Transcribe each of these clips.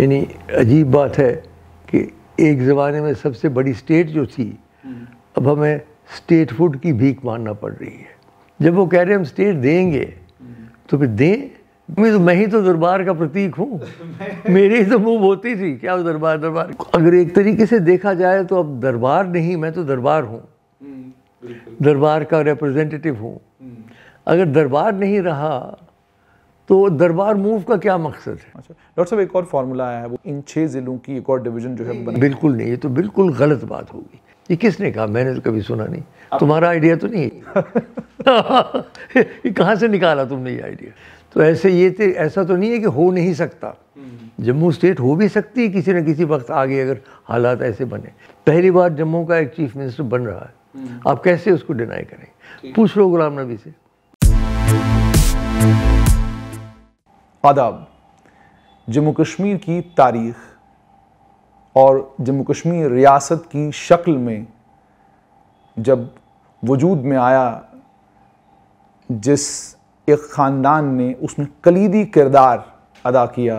यानी अजीब बात है कि एक ज़माने में सबसे बड़ी स्टेट जो थी अब हमें स्टेट फ़ूड की भीख मानना पड़ रही है। जब वो कह रहे हम स्टेट देंगे तो फिर दें? मैं तो मैं ही तो दरबार का प्रतीक हूँ। मेरी ही तो मुँह होती थी क्या वो दरबार दरबार? अगर एक तरीके से देखा जाए तो अब दरबार नहीं मैं तो दरबार हूँ। दरबार का रिप्रेजेंटेटिव हूँ। अगर दरबार नहीं रहा तो दरबार मूव का क्या मकसद है? अच्छा डॉक्टर साहब एक और फार्मूला आया है वो इन छह जिलों की एक और डिवीज़न जो है बना बिल्कुल नहीं ये तो बिल्कुल गलत बात होगी। ये किसने कहा? मैंने तो कभी सुना नहीं। तुम्हारा आइडिया तो नहीं है? ये कहाँ से निकाला तुमने ये आइडिया तो ऐसे ये तो ऐसा तो नहीं है कि हो नहीं सकता। जम्मू स्टेट हो भी सकती है किसी न किसी वक्त आगे अगर हालात ऐसे बने। पहली बार जम्मू का एक चीफ मिनिस्टर बन रहा है। आप कैसे उसको डिनाई करें? पूछ लो गुलाम नबी से। आदाब। जम्मू कश्मीर की तारीख और जम्मू कश्मीर रियासत की शक्ल में जब वजूद में आया, जिस एक ख़ानदान ने उसमें कलीदी किरदार अदा किया,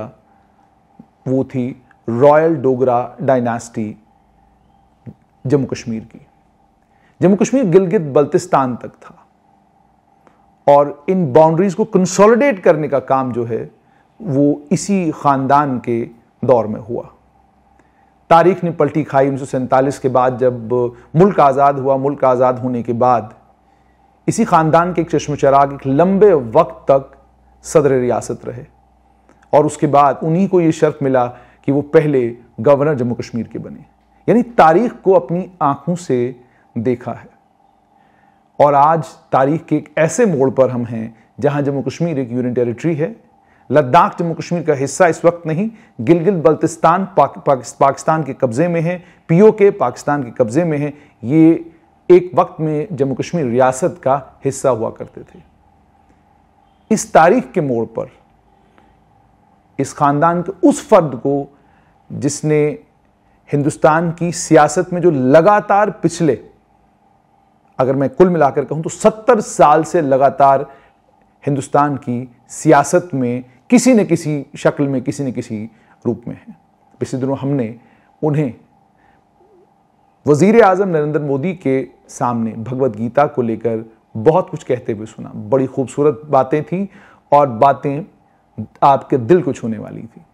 वो थी रॉयल डोगरा डायनास्टी जम्मू कश्मीर की। जम्मू कश्मीर गिलगित बल्तिस्तान तक था और इन बाउंड्रीज को कंसोलिडेट करने का काम जो है वो इसी ख़ानदान के दौर में हुआ। तारीख ने पलटी खाई उन्नीस सौ सैंतालीस के बाद, जब मुल्क आज़ाद हुआ। मुल्क आज़ाद होने के बाद इसी ख़ानदान के एक चश्म चराग एक लंबे वक्त तक सदर रियासत रहे। और उसके बाद उन्हीं को ये शर्फ मिला कि वो पहले गवर्नर जम्मू कश्मीर के बने। यानी तारीख को अपनी आँखों से देखा है। और आज तारीख के एक ऐसे मोड़ पर हम हैं, जहाँ जम्मू कश्मीर एक यूनियन टेरिटरी है। लद्दाख जम्मू कश्मीर का हिस्सा इस वक्त नहीं गिलगित बल्तिस्तान पाक, पाक, पाकिस्तान के कब्जे में है पीओ के पाकिस्तान के कब्जे में है ये एक वक्त में जम्मू कश्मीर रियासत का हिस्सा हुआ करते थे। इस तारीख के मोड़ पर इस खानदान के उस फर्द को जिसने हिंदुस्तान की सियासत में जो लगातार पिछले अगर मैं कुल मिलाकर कहूँ तो सत्तर साल से लगातार हिंदुस्तान की सियासत में किसी न किसी शक्ल में, किसी न किसी रूप में है। पिछले दिनों हमने उन्हें वज़ीर आज़म नरेंद्र मोदी के सामने भगवत गीता को लेकर बहुत कुछ कहते हुए सुना। बड़ी खूबसूरत बातें थी और बातें आपके दिल को छूने वाली थी।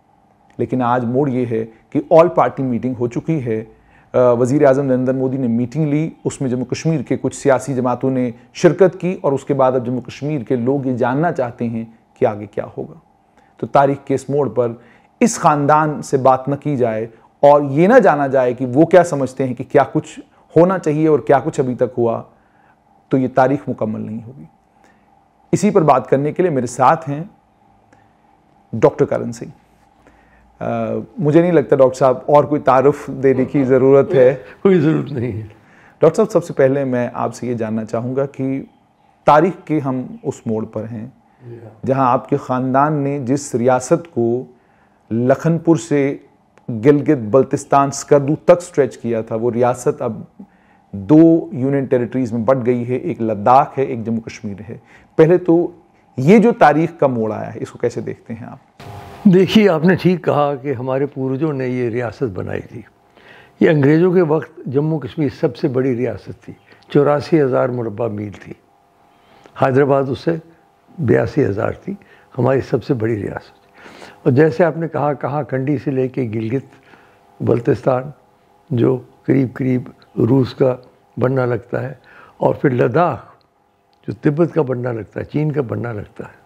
लेकिन आज मोड़ ये है कि ऑल पार्टी मीटिंग हो चुकी है। वज़ी अजम नरेंद्र मोदी ने मीटिंग ली। उसमें जम्मू कश्मीर के कुछ सियासी जमातों ने शिरकत की और उसके बाद अब जम्मू कश्मीर के लोग ये जानना चाहते हैं कि आगे क्या होगा। तो तारीख के इस मोड़ पर इस ख़ानदान से बात न की जाए और ये ना जाना जाए कि वो क्या समझते हैं कि क्या कुछ होना चाहिए और क्या कुछ अभी तक हुआ तो ये तारीख मुकम्मल नहीं होगी। इसी पर बात करने के लिए मेरे साथ हैं डॉक्टर करण सिंह। मुझे नहीं लगता डॉक्टर साहब और कोई तारुफ देने की ज़रूरत है। कोई ज़रूरत नहीं है। डॉक्टर साहब सबसे पहले मैं आपसे ये जानना चाहूँगा कि तारीख के हम उस मोड़ पर हैं। जहाँ आपके ख़ानदान ने जिस रियासत को लखनपुर से गिलगित बल्तिस्तान स्कर्दू तक स्ट्रेच किया था वो रियासत अब दो यूनियन टेरिटरीज में बढ़ गई है। एक लद्दाख है एक जम्मू कश्मीर है। पहले तो ये जो तारीख का मोड़ आया है इसको कैसे देखते हैं आप? देखिए आपने ठीक कहा कि हमारे पूर्वजों ने ये रियासत बनाई थी। ये अंग्रेज़ों के वक्त जम्मू कश्मीर सबसे बड़ी रियासत थी। चौरासी हज़ार मुरबा मील थी। हैदराबाद उससे बयासी हज़ार थी, हमारी सबसे बड़ी रियासत और जैसे आपने कहा, कहाँ कंडी से लेके गिलगित, बल्तिस्तान, जो करीब करीब रूस का बनना लगता है, और फिर लद्दाख, जो तिब्बत का बनना लगता है, चीन का बनना लगता है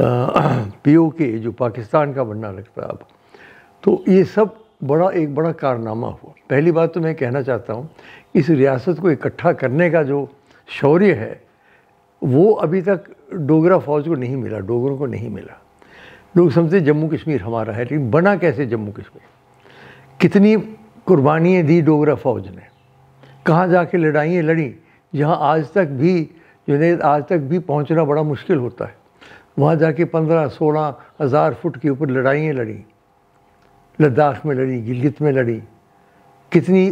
पीओके, जो पाकिस्तान का बनना लगता है अब। तो ये सब बड़ा, एक बड़ा कारनामा हुआ। पहली बात तो मैं कहना चाहता हूँ, इस रियासत को इकट्ठा करने का जो शौर्य है, वो अभी तक डोगरा फौज को नहीं मिला, डोगरों को नहीं मिला। लोग समझते जम्मू कश्मीर हमारा है, लेकिन बना कैसे जम्मू कश्मीर? कितनी कुर्बानियाँ दी डोगरा फौज ने। कहाँ जाके लड़ाइयाँ लड़ी? जहाँ आज तक भी जुनेद आज तक भी पहुँचना बड़ा मुश्किल होता है। वहाँ जाके पंद्रह, सोलह हज़ार फुट के ऊपर लड़ाइयाँ लड़ी। लद्दाख में लड़ी, गिलगित में लड़ी। कितनी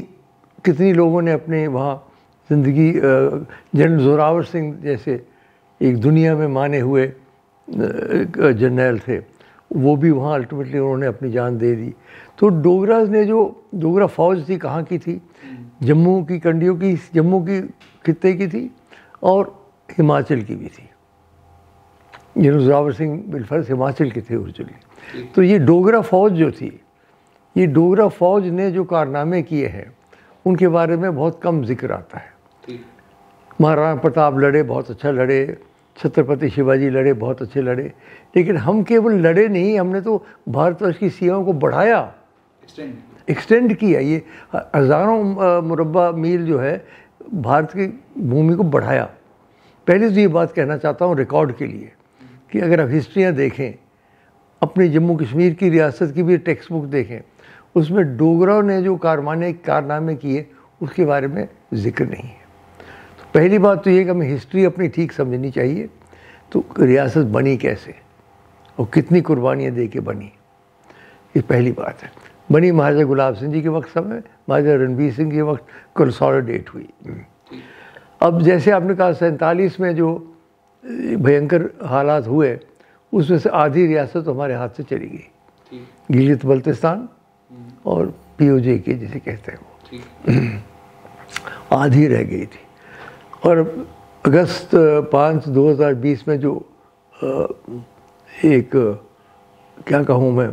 कितनी लोगों ने अपने वहाँ ज़िंदगी जनरल जोरावर सिंह जैसे एक दुनिया में माने हुए जर्नैल थे वो भी वहाँ अल्टीमेटली उन्होंने अपनी जान दे दी। तो डोगराज ने जो डोगरा फौज थी कहाँ की थी? जम्मू की कंडियों की जम्मू की खत्ते की थी और हिमाचल की भी थी। ये जोरावर सिंह बिलफर्स हिमाचल के थे ओरिजिनली तो ये डोगरा फौज जो थी ये डोगरा फौज ने जो कारनामे किए हैं उनके बारे में बहुत कम ज़िक्र आता है। महाराणा प्रताप लड़े बहुत अच्छा लड़े छत्रपति शिवाजी लड़े बहुत अच्छे लड़े। लेकिन हम केवल लड़े नहीं हमने तो भारतवर्ष की सीमाओं को बढ़ाया। एक्सटेंड किया। ये हज़ारों मुरबा मील जो है भारत की भूमि को बढ़ाया। पहले तो ये बात कहना चाहता हूँ रिकॉर्ड के लिए कि अगर आप हिस्ट्रियाँ देखें अपने जम्मू कश्मीर की रियासत की भी टेक्स्ट बुक देखें उसमें डोगरा ने जो कारमाने कारनामे किए उसके बारे में ज़िक्र नहीं है। पहली बात तो ये कि हमें हिस्ट्री अपनी ठीक समझनी चाहिए। तो रियासत बनी कैसे? और कितनी कुर्बानियाँ दे के बनी? ये पहली बात है। बनी महाराजा गुलाब सिंह जी के वक्त समय महाराजा रणबीर सिंह के वक्त कंसोलिडेट हुई। अब जैसे आपने कहा सैंतालीस में जो भयंकर हालात हुए उसमें से आधी रियासत तो हमारे हाथ से चली गई। गिलित बल्तिस्तान और पीओजे के जिसे कहते हैं वो। आधी रह गई थी। और अगस्त पाँच दो हज़ार बीस में जो एक क्या कहूँ मैं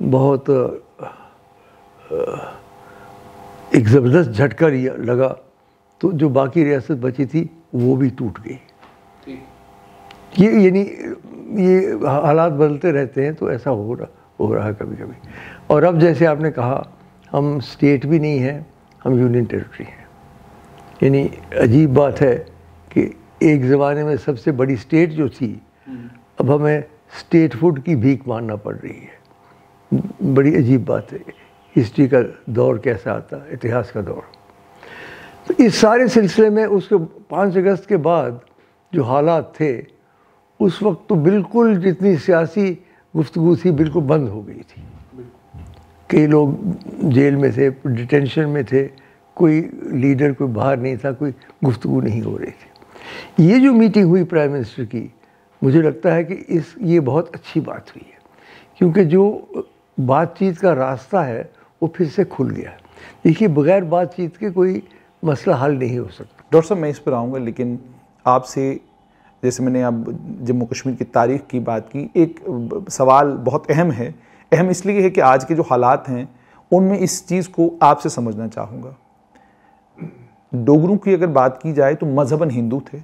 बहुत एक ज़बरदस्त झटका लगा तो जो बाकी रियासत बची थी वो भी टूट गई। ये यानी ये हालात बदलते रहते हैं तो ऐसा हो रहा हो रहा है कभी कभी और अब जैसे आपने कहा हम स्टेट भी नहीं हैं हम यूनियन टेरिटरी हैं। यानी अजीब बात है कि एक ज़माने में सबसे बड़ी स्टेट जो थी अब हमें स्टेट फ़ूड की भीख मानना पड़ रही है। बड़ी अजीब बात है। हिस्ट्री का दौर कैसा आता इतिहास का दौर। तो इस सारे सिलसिले में उसके पाँच अगस्त के बाद जो हालात थे उस वक्त तो बिल्कुल जितनी सियासी गुफ्तगु थी बिल्कुल बंद हो गई थी। कई लोग जेल में थे डिटेंशन में थे कोई लीडर कोई बाहर नहीं था, कोई गुफ्तु नहीं हो रही थी। ये जो मीटिंग हुई प्राइम मिनिस्टर की, मुझे लगता है कि इस, ये बहुत अच्छी बात हुई है। क्योंकि जो बातचीत का रास्ता है, वो फिर से खुल गया है। देखिए, बगैर बातचीत के कोई मसला हल नहीं हो सकता। डॉक्टर साहब, मैं इस पर आऊँगा, लेकिन आपसे, जैसे मैंने अब जम्मू कश्मीर की तारीख की बात की, एक सवाल बहुत अहम है। अहम इसलिए है कि आज के जो हालात हैं, उनमें इस चीज़ को आपसे समझना चाहूँगा। डोगरों की अगर बात की जाए तो मजहबन हिंदू थे।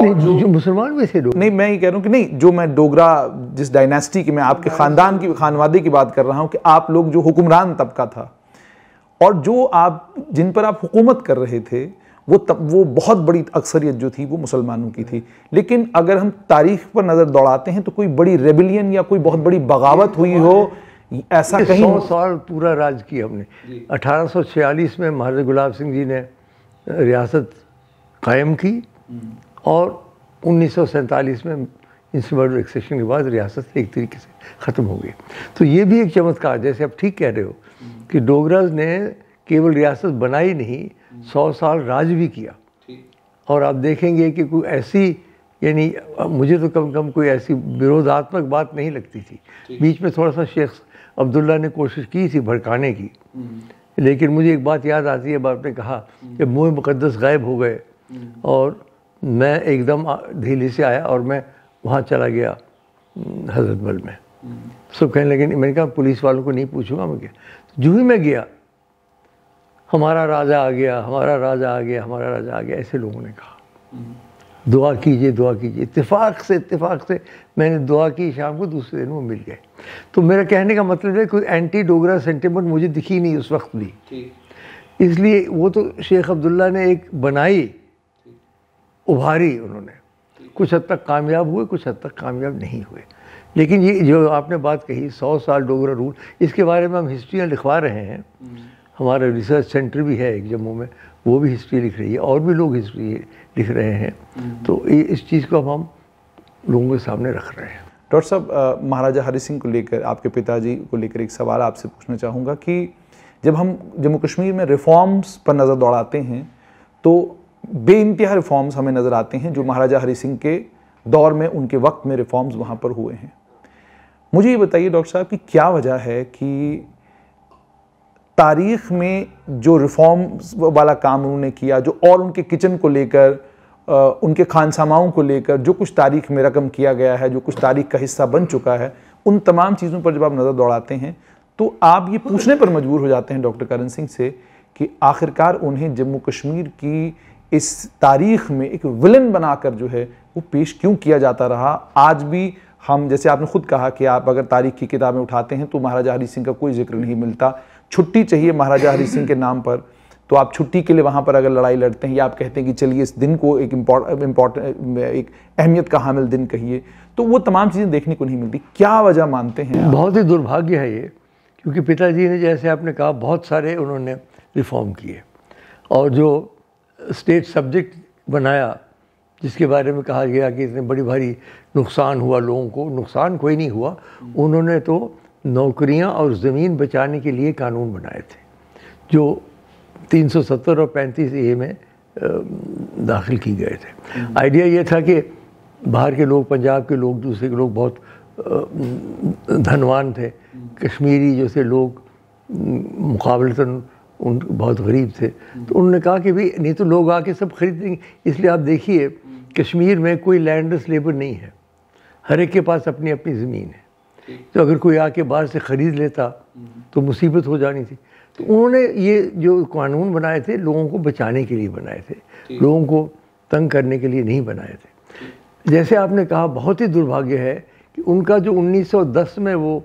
नहीं जो, जो मुसलमान में थे नहीं मैं ये कह रहा हूँ कि नहीं जो मैं डोगरा जिस डायनेस्टी की मैं आपके ख़ानदान की खानवादे की बात कर रहा हूँ कि आप लोग जो हुक्मरान तबका था और जो आप जिन पर आप हुकूमत कर रहे थे वो तब वो बहुत बड़ी अक्सरियत जो थी वो मुसलमानों की थी। लेकिन अगर हम तारीख पर नज़र दौड़ाते हैं तो कोई बड़ी रेबिलियन या कोई बहुत बड़ी बगावत हुई हो ऐसा कहीं सौ साल पूरा राज किया हमने। 1846 में महाराजा गुलाब सिंह जी ने रियासत कायम की और उन्नीस सौ सैंतालीस में इंस्टीट्यूट एक्सेशन के बाद रियासत एक तरीके से ख़त्म हो गई। तो ये भी एक चमत्कार जैसे आप ठीक कह रहे हो कि डोगराज ने केवल रियासत बनाई नहीं सौ साल राज भी किया। और आप देखेंगे कि कोई ऐसी यानी मुझे तो कम कम कोई ऐसी विरोधात्मक बात नहीं लगती थी। बीच में थोड़ा सा शेख अब्दुल्ला ने कोशिश की थी भड़काने की। हम्म। लेकिन मुझे एक बात याद आती है, बाप ने कहा हम्म। कि मुँह मुकद्दस गायब हो गए हम्म। और मैं एकदम दिल्ली से आया और मैं वहाँ चला गया हज़रत बल में सब कहने लगे मैंने कहा, पुलिस वालों को नहीं पूछूँगा मैं क्या जो ही मैं गया, हमारा राजा आ गया, हमारा राजा आ गया, हमारा राजा आ गया, ऐसे लोगों ने कहा दुआ कीजिए दुआ कीजिए। इतफ़ाक़ से इतफ़ाक़ से मैंने दुआ की शाम को दूसरे दिन वो मिल गए। तो मेरा कहने का मतलब है कोई एंटी डोगरा सेंटिमेंट मुझे दिखी नहीं उस वक्त भी। इसलिए वो तो शेख अब्दुल्ला ने एक बनाई उभारी उन्होंने। कुछ हद तक कामयाब हुए कुछ हद तक कामयाब नहीं हुए। लेकिन ये जो आपने बात कही सौ साल डोगरा रूल इसके बारे में हम हिस्ट्रियाँ लिखवा रहे हैं। हमारा रिसर्च सेंटर भी है एक जम्मू में वो भी हिस्ट्री लिख रही है और भी लोग हिस्ट्री लिख रहे हैं। तो ये इस चीज़ को अब हम लोगों के सामने रख रहे हैं। डॉक्टर साहब महाराजा हरि सिंह को लेकर आपके पिताजी को लेकर एक सवाल आपसे पूछना चाहूँगा कि जब हम जम्मू कश्मीर में रिफॉर्म्स पर नज़र दौड़ाते हैं तो बे इंतहा रिफॉर्म्स हमें नज़र आते हैं जो महाराजा हरि सिंह के दौर में उनके वक्त में रिफॉर्म्स वहाँ पर हुए हैं। मुझे ये बताइए डॉक्टर साहब कि क्या वजह है कि तारीख में जो रिफॉर्म वाला काम उन्होंने किया, जो और उनके किचन को लेकर उनके खानसामाओं को लेकर, जो कुछ तारीख में रकम किया गया है, जो कुछ तारीख का हिस्सा बन चुका है, उन तमाम चीज़ों पर जब आप नज़र दौड़ाते हैं तो आप ये पूछने पर मजबूर हो जाते हैं डॉक्टर करण सिंह से कि आखिरकार उन्हें जम्मू कश्मीर की इस तारीख में एक विलन बनाकर जो है, वो पेश क्यों किया जाता रहा? आज भी हम, जैसे आपने खुद कहा कि आप अगर तारीख की किताबें उठाते हैं तो महाराजा हरी सिंह का कोई ज़िक्र नहीं मिलता। छुट्टी चाहिए महाराजा हरी सिंह के नाम पर तो आप छुट्टी के लिए वहाँ पर अगर लड़ाई लड़ते हैं या आप कहते हैं कि चलिए इस दिन को एक इम्पोर्टेंट एक अहमियत का हामिल दिन कहिए तो वो तमाम चीज़ें देखने को नहीं मिलती। क्या वजह मानते हैं बहुत ही दुर्भाग्य है ये, क्योंकि पिताजी ने जैसे आपने कहा, बहुत सारे उन्होंने रिफॉर्म किए। और जो स्टेट सब्जेक्ट बनाया, जिसके बारे में कहा गया कि इतने बड़ी भारी नुकसान हुआ लोगों को, नुकसान कोई नहीं हुआ, उन्होंने तो नौकरियाँ और ज़मीन बचाने के लिए कानून बनाए थे, जो 370 और 35 ए में दाखिल की गए थे। आइडिया ये था कि बाहर के लोग, पंजाब के लोग, दूसरे के लोग बहुत धनवान थे। कश्मीरी जैसे लोग, मुकाबलतन उन, बहुत गरीब थे। तो उन्होंने कहा कि भाई नहीं तो लोग आके सब खरीदेंगे। इसलिए आप देखिए, कश्मीर में कोई लैंडलेस लेबर नहीं है। हर एक के पास अपनी अपनी ज़मीन है। तो अगर कोई आके बाहर से ख़रीद लेता तो मुसीबत हो जानी थी। तो उन्होंने ये जो कानून बनाए थे लोगों को बचाने के लिए बनाए थे। लोगों को तंग करने के लिए नहीं बनाए थे। जैसे आपने कहा बहुत ही दुर्भाग्य है कि उनका जो 1910 में वो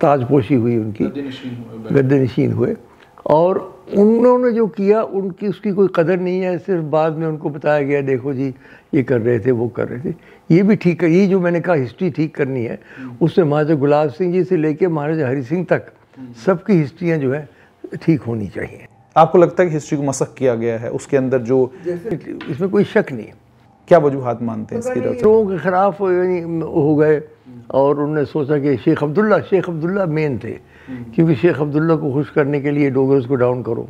ताजपोशी हुई उनकी गद्दे नशीन हुए। और उन्होंने जो किया उनकी उसकी कोई कदर नहीं है। सिर्फ़ बाद में उनको बताया गया देखो जी ये कर रहे थे वो कर रहे थे। ये भी ठीक है ये जो मैंने कहा हिस्ट्री ठीक करनी है उसमें महाराजा गुलाब सिंह जी से लेके महाराजा हरि सिंह तक सबकी हिस्ट्रियाँ जो है ठीक होनी चाहिए। आपको लगता है कि हिस्ट्री को मसक किया गया है? उसके अंदर जो इसमें कोई शक नहीं है। क्या वजूहत मानते हैं इसकी लोगों के खिलाफ हो गए और उन्होंने सोचा कि शेख अब्दुल्ला शेख अब्दुल्ला मेन थे क्योंकि शेख अब्दुल्ला को खुश करने के लिए डोगर्स को डाउन करो।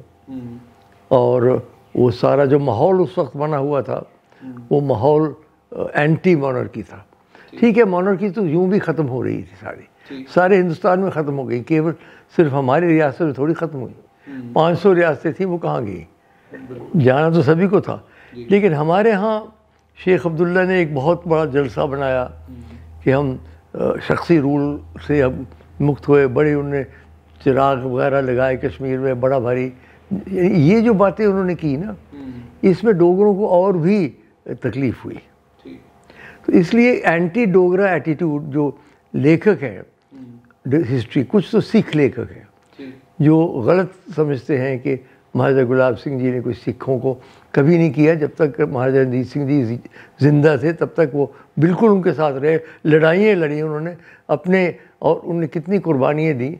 और वो सारा जो माहौल उस वक्त बना हुआ था वो माहौल एंटी मोनर्की था। ठीक। है मोनर्की तो यूँ भी ख़त्म हो रही थी सारी। सारे हिंदुस्तान में ख़त्म हो गई केवल सिर्फ़ हमारी रियासत में थोड़ी ख़त्म हुई। पाँच सौ रियासतें थी वो कहाँ गई? जाना तो सभी को था। लेकिन हमारे यहाँ शेख अब्दुल्ला ने एक बहुत बड़ा जलसा बनाया कि हम शख्सी रूल से अब मुक्त हुए बड़े उन्होंने चिराग वगैरह लगाए कश्मीर में बड़ा भारी। ये जो बातें उन्होंने की ना इसमें डोगरों को और भी तकलीफ़ हुई। तो इसलिए एंटी डोगरा एटीट्यूड जो लेखक हैं हिस्ट्री कुछ तो सिख लेखक हैं जो। गलत समझते हैं कि महाराजा गुलाब सिंह जी ने कोई सिखों को कभी नहीं किया। जब तक महाराजा रणजीत सिंह जी ज़िंदा थे तब तक वो बिल्कुल उनके साथ रहे। लड़ाइयाँ लड़ी उन्होंने अपने और उन्होंने कितनी कुर्बानियाँ दी।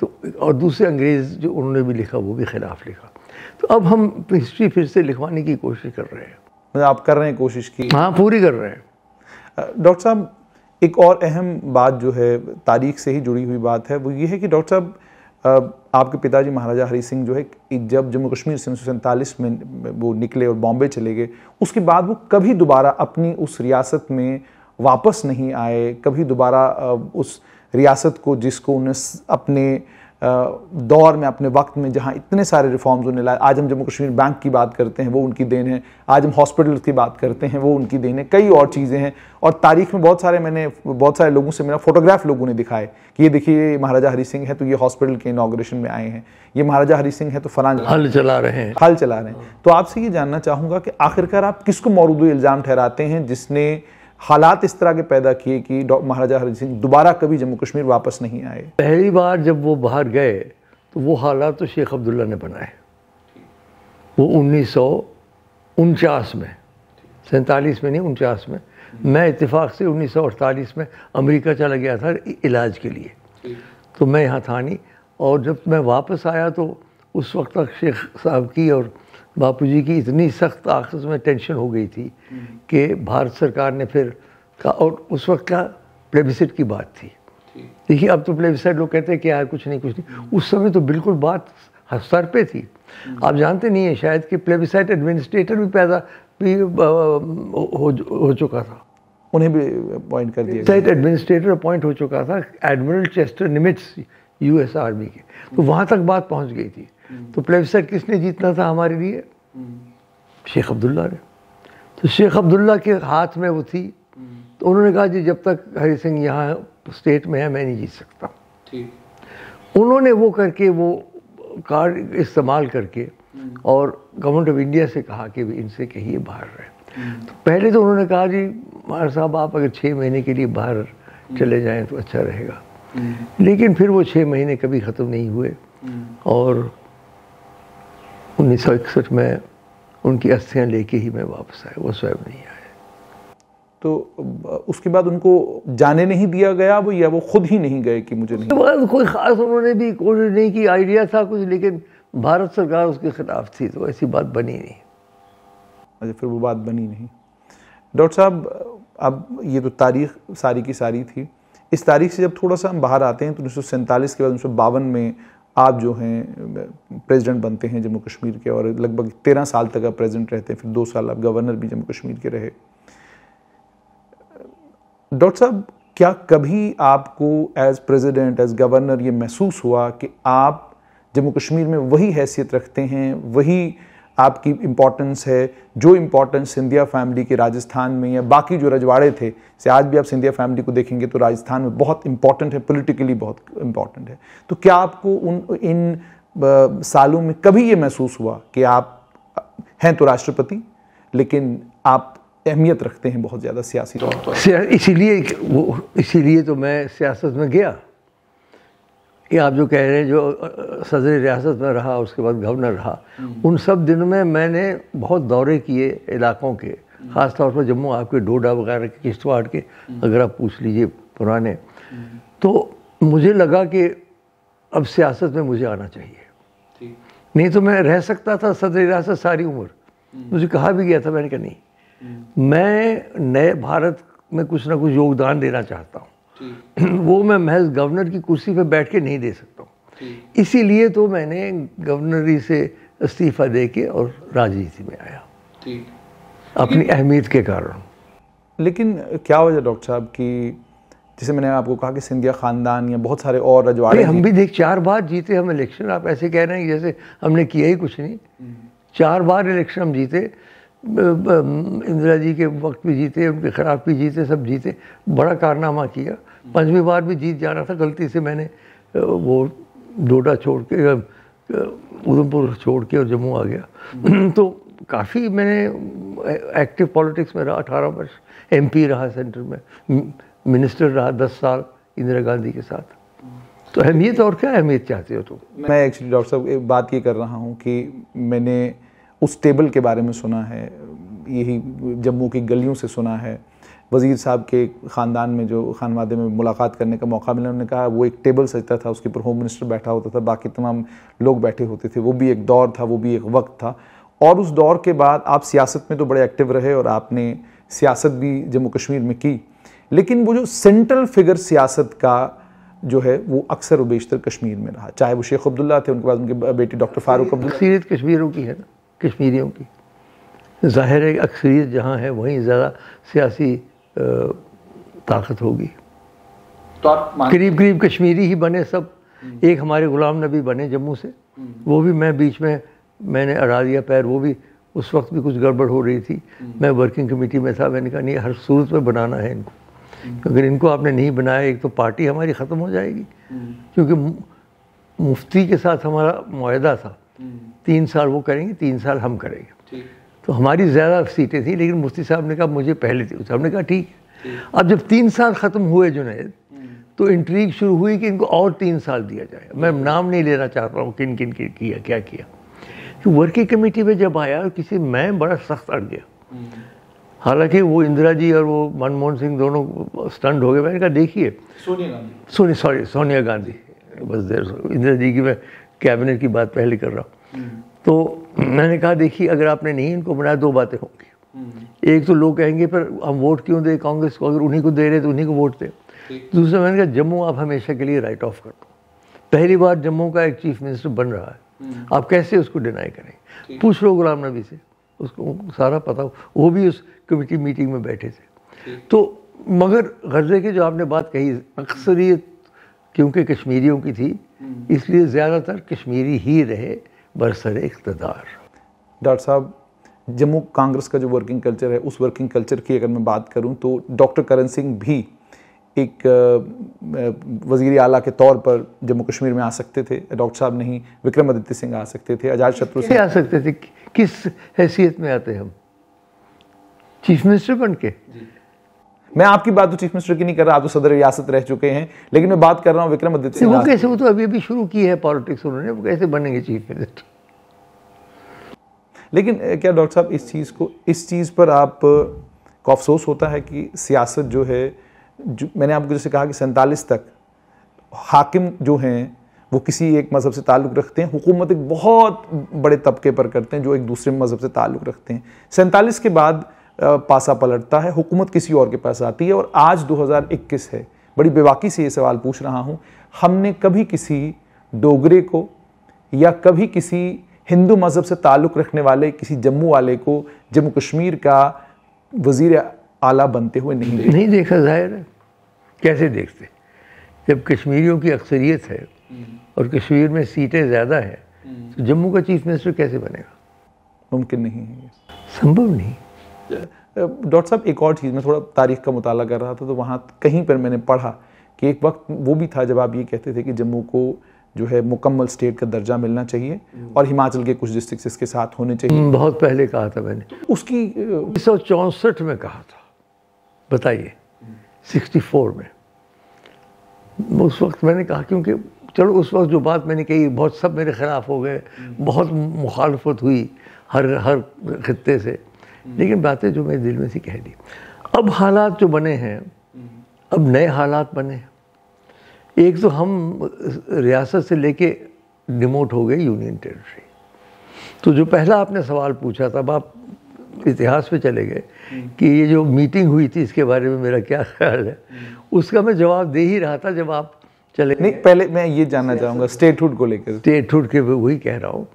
तो और दूसरे अंग्रेज़ जो उन्होंने भी लिखा वो भी खिलाफ लिखा। तो अब हम हिस्ट्री फिर से लिखवाने की कोशिश कर रहे हैं। मतलब आप कर रहे हैं कोशिश की। हाँ पूरी कर रहे हैं। डॉक्टर साहब, एक और अहम बात जो है, तारीख से ही जुड़ी हुई बात है, वो ये है कि डॉक्टर साहब आपके पिताजी महाराजा हरी सिंह जो है जब जम्मू कश्मीर से उन्नीस सौ सैंतालीस में वो निकले और बॉम्बे चले गए, उसके बाद वो कभी दोबारा अपनी उस रियासत में वापस नहीं आए, कभी दोबारा उस रियासत को जिसको उन्हें अपने दौर में अपने वक्त में जहाँ इतने सारे रिफॉर्म्स उन्हें लाए। आज हम जम्मू कश्मीर बैंक की बात करते हैं वो उनकी देन है। आज हम हॉस्पिटल की बात करते हैं वो उनकी देन है। कई और चीज़ें हैं। और तारीख में बहुत सारे मैंने बहुत सारे लोगों से मेरा फोटोग्राफ लोगों ने दिखाए कि ये देखिए महाराजा हरी सिंह है तो ये हॉस्पिटल के इनाग्रेशन में आए हैं। ये महाराजा हरी सिंह है तो फलान हल चला रहे हैं। हल चला रहे हैं। तो आपसे ये जानना चाहूँगा कि आखिरकार आप किसको मौरूद इल्ज़ाम ठहराते हैं जिसने हालात इस तरह के पैदा किए कि महाराजा हरि सिंह दोबारा कभी जम्मू कश्मीर वापस नहीं आए। पहली बार जब वो बाहर गए तो वो हालात तो शेख अब्दुल्ला ने बनाए। वो उन्नीस सौ उनचास में, सैंतालीस में नहीं, उनचास में, मैं इतफ़ाक़ से 1948 में अमेरिका चला गया था इलाज के लिए। तो मैं यहाँ था नहीं, और जब मैं वापस आया तो उस वक्त तक शेख साहब की और बापू जी की इतनी सख्त आपस में टेंशन हो गई थी कि भारत सरकार ने फिर कहा और उस वक्त का प्लेबिसिट की बात थी। देखिए अब तो प्लेबिसाइड लोग कहते हैं कि यार कुछ नहीं कुछ नहीं। उस समय तो बिल्कुल बात स्तर पे थी। आप जानते नहीं है शायद कि प्लेबिसाइड एडमिनिस्ट्रेटर भी पैदा भी हो, हो चुका था। उन्हें भी अपॉइंट कर दिया साइड एडमिनिस्ट्रेटर अपॉइंट हो चुका था admiral Chester Nimitz US army के। तो वहाँ तक बात पहुँच गई थी। तो प्लेबिसाइट किसने जीतना था हमारे लिए? शेख अब्दुल्ला ने। तो शेख अब्दुल्ला के हाथ में वो थी। तो उन्होंने कहा जी जब तक हरि सिंह यहाँ स्टेट में है मैं नहीं जीत सकता। उन्होंने वो करके वो कार्ड इस्तेमाल करके और गवर्नमेंट ऑफ़ इंडिया से कहा कि इनसे कहिए बाहर रहे। तो पहले तो उन्होंने कहा जी मार साहब आप अगर छः महीने के लिए बाहर चले जाएँ तो अच्छा रहेगा। लेकिन फिर वो छः महीने कभी ख़त्म नहीं हुए। और उन्नीस सौ इकसठ में उनकी अस्थियाँ लेके ही मैं वापस आया वो स्वयं नहीं आए। तो उसके बाद उनको जाने नहीं दिया गया वो या वो खुद ही नहीं गए कि मुझे नहीं? बाद कोई ख़ास उन्होंने भी कोशिश नहीं की आइडिया था कुछ लेकिन भारत सरकार उसके खिलाफ थी तो ऐसी बात बनी नहीं। अच्छा फिर वो बात बनी नहीं। डॉक्टर साहब अब ये तो तारीख सारी की सारी थी। इस तारीख से जब थोड़ा सा हम बाहर आते हैं तो उन्नीस के बाद उन्नीस में आप जो हैं प्रेसिडेंट बनते हैं जम्मू कश्मीर के और लगभग तेरह साल तक आप प्रेसिडेंट रहते हैं, फिर दो साल आप गवर्नर भी जम्मू कश्मीर के रहे। डॉक्टर साहब, क्या कभी आपको एज प्रेसिडेंट एज गवर्नर ये महसूस हुआ कि आप जम्मू कश्मीर में वही हैसियत रखते हैं, वही आपकी इम्पोर्टेंस है, जो इम्पोर्टेंस सिंधिया फैमिली के राजस्थान में या बाकी जो रजवाड़े थे से आज भी आप सिंधिया फैमिली को देखेंगे तो राजस्थान में बहुत इंपॉर्टेंट है पॉलिटिकली बहुत इंपॉर्टेंट है। तो क्या आपको उन, इन सालों में कभी ये महसूस हुआ कि आप, हैं तो राष्ट्रपति, लेकिन आप अहमियत रखते हैं बहुत ज़्यादा सियासी तौर पर? इसीलिए इसीलिए तो मैं सियासत में गया। ये आप जो कह रहे हैं जो सदर रियासत में रहा उसके बाद गवर्नर रहा हम्म। उन सब दिनों में मैंने बहुत दौरे किए इलाकों के हम्म। ख़ास तौर पर जम्मू आपके डोडा वगैरह के किश्तवाड़ के हम्म। अगर आप पूछ लीजिए पुराने। तो मुझे लगा कि अब सियासत में मुझे आना चाहिए। नहीं तो मैं रह सकता था सदर रियासत सारी उम्र। मुझे कहा भी गया था मैंने कहा नहीं मैं नए भारत में कुछ ना कुछ योगदान देना चाहता हूँ। वो मैं महज गवर्नर की कुर्सी पे बैठ के नहीं दे सकता हूँ। इसीलिए तो मैंने गवर्नरी से इस्तीफा दे के और राजनीति में आया। अपनी अहमियत के कारण। लेकिन क्या वजह डॉक्टर साहब कि जैसे मैंने आपको कहा कि सिंधिया खानदान या बहुत सारे और रजवाड़े हम भी देख चार बार जीते हम इलेक्शन आप ऐसे कह रहे हैं जैसे हमने किया ही कुछ नहीं। हम्म। चार बार इलेक्शन हम जीते इंदिरा जी के वक्त भी जीते उनके खिलाफ भी जीते सब जीते बड़ा कारनामा किया। पंचवी बार भी जीत जाना था, गलती से मैंने वो डोडा छोड़ के उधमपुर छोड़ के और जम्मू आ गया तो काफ़ी मैंने एक्टिव पॉलिटिक्स में रहा, अठारह वर्ष एमपी रहा सेंटर में मिनिस्टर रहा दस साल इंदिरा गांधी के साथ तो अहमियत और क्या अहमियत चाहते हो तुम? मैं एक्चुअली डॉक्टर साहब, एक बात ये कर रहा हूँ कि मैंने उस टेबल के बारे में सुना है, यही जम्मू की गलियों से सुना है वज़ीर साहब के ख़ानदान में जो खान खानवादे में मुलाकात करने का मौका मिला उन्होंने कहा वो एक टेबल सजता था उसके ऊपर होम मिनिस्टर बैठा होता था बाकी तमाम लोग बैठे होते थे वो भी एक दौर था वो भी एक वक्त था। और उस दौर के बाद आप सियासत में तो बड़े एक्टिव रहे और आपने सियासत भी जम्मू कश्मीर में की लेकिन वो जो सेंट्रल फिगर सियासत का जो है वो अक्सर व बेशतर कश्मीर में रहा चाहे वो शेख अब्दुल्ला थे उनके बाद उनके बेटे डॉक्टर फारूक अब्दुल्ला। कश्मीरों की है ना कश्मीरियों की। ज़ाहिर है अक्सरियत जहाँ है वहीं ज़्यादा सियासी ताकत होगी। तो आप करीब करीब कश्मीरी ही बने सब। हम्म। एक हमारे गुलाम नबी बने जम्मू से। हम्म। वो भी मैं बीच में मैंने अड़ा दिया पैर वो भी उस वक्त भी कुछ गड़बड़ हो रही थी। हम्म। मैं वर्किंग कमेटी में था मैंने कहा नहीं हर सूरत में बनाना है इनको। अगर इनको आपने नहीं बनाया एक तो पार्टी हमारी ख़त्म हो जाएगी। क्योंकि मुफ्ती के साथ हमारा माहा था। तीन साल वो करेंगे तीन साल हम करेंगे। तो हमारी ज़्यादा सीटें थी लेकिन मुफ्ती साहब ने कहा मुझे पहले थी हमने कहा ठीक अब जब तीन साल ख़त्म हुए जुनेद तो इंट्रीग शुरू हुई कि इनको और तीन साल दिया जाए। मैं नाम नहीं लेना चाहता हूँ किन किन किया क्या किया। तो वर्किंग कमेटी में जब आया किसी मैं बड़ा सख्त अड़ गया। हालाँकि वो इंदिरा जी और वो मनमोहन सिंह दोनों स्टंड हो गए। मैंने कहा देखिए। सोनिया गांधी। सोनी सॉरी सोनिया गांधी। बस देर इंदिरा जी की मैं कैबिनेट की बात पहले कर रहा हूँ। तो मैंने कहा देखिए अगर आपने नहीं इनको बनाया दो बातें होंगी। एक तो लोग कहेंगे पर हम वोट क्यों दें? कांग्रेस को अगर उन्हीं को दे रहे तो उन्हीं को वोट दे। दूसरा मैंने कहा जम्मू आप हमेशा के लिए राइट ऑफ़ कर दो। पहली बार जम्मू का एक चीफ मिनिस्टर बन रहा है। हम्म। आप कैसे उसको डिनाई करें? पूछ लो गुलाम नबी से। उसको सारा पता हो। वो भी उस कमेटी मीटिंग में बैठे थे। तो मगर गर्जे की जो आपने बात कही अक्सरियत क्योंकि कश्मीरियों की थी इसलिए ज़्यादातर कश्मीरी ही रहे। बरसर इकतदार। डॉक्टर साहब जम्मू कांग्रेस का जो वर्किंग कल्चर है उस वर्किंग कल्चर की अगर मैं बात करूँ तो डॉक्टर करण सिंह भी एक वज़ीर आला के तौर पर जम्मू कश्मीर में आ सकते थे। डॉक्टर साहब नहीं विक्रमादित्य सिंह आ सकते थे अजात शत्रु सिंह आ सकते थे? किस हैसियत में आते हम? चीफ मिनिस्टर बन के? मैं आपकी बात तो चीफ मिनिस्टर की नहीं कर रहा आप तो सदर रियासत रह चुके हैं लेकिन मैं बात कर रहा हूँ विक्रमादित्य सिंह वो कैसे वो तो अभी अभी शुरू की है पॉलिटिक्स उन्होंने वो कैसे बनेंगे चीफ मिनिस्टर लेकिन क्या डॉक्टर साहब इस चीज़ को इस चीज़ पर आप को अफसोस होता है कि सियासत जो है जो मैंने आपको जैसे कहा कि सैंतालीस तक हाकिम जो हैं वो किसी एक मज़हब से ताल्लुक़ रखते हैं हुकूमत एक बहुत बड़े तबके पर करते हैं जो एक दूसरे मज़हब से ताल्लुक़ रखते हैं। सैंतालीस के बाद पासा पलटता है हुकूमत किसी और के पास आती है और आज 2021 है। बड़ी बेवाकी से ये सवाल पूछ रहा हूँ हमने कभी किसी डोगरे को या कभी किसी हिंदू मज़हब से ताल्लुक़ रखने वाले किसी जम्मू वाले को जम्मू कश्मीर का वज़ीर आला बनते हुए नहीं देखा? नहीं देखा ज़ाहिर है। कैसे देखते? जब कश्मीरियों की अक्सरियत है और कश्मीर में सीटें ज़्यादा है तो जम्मू का चीफ मिनिस्टर कैसे बनेगा? मुमकिन नहीं है संभव नहीं। डॉक्टर साहब एक और चीज़ मैं थोड़ा तारीख का मुताला कर रहा था तो वहाँ कहीं पर मैंने पढ़ा कि एक वक्त वो भी था जब आप ये कहते थे कि जम्मू को जो है मुकम्मल स्टेट का दर्जा मिलना चाहिए और हिमाचल के कुछ डिस्ट्रिक्ट इसके साथ होने चाहिए। बहुत पहले कहा था मैंने। उसकी उन्नीस सौ चौंसठ में कहा था। बताइए सिक्सटी फोर में। उस वक्त मैंने कहा क्योंकि चलो उस वक्त जो बात मैंने कही बहुत सब मेरे ख़िलाफ़ हो गए बहुत मुखालफत हुई हर हर खत्ते से। लेकिन बातें जो मेरे दिल में सी कह दी अब हालात जो बने हैं अब नए हालात बने हैं। एक तो हम रियासत से लेके डिमोट हो गए यूनियन टेरिटरी। तो जो पहला आपने सवाल पूछा था अब आप इतिहास पे चले गए कि ये जो मीटिंग हुई थी इसके बारे में मेरा क्या ख्याल है? उसका मैं जवाब दे ही रहा था जब आप चले नहीं पहले मैं ये जानना चाहूँगा स्टेटहुड को लेकर। स्टेटहुड के वही कह रहा हूँ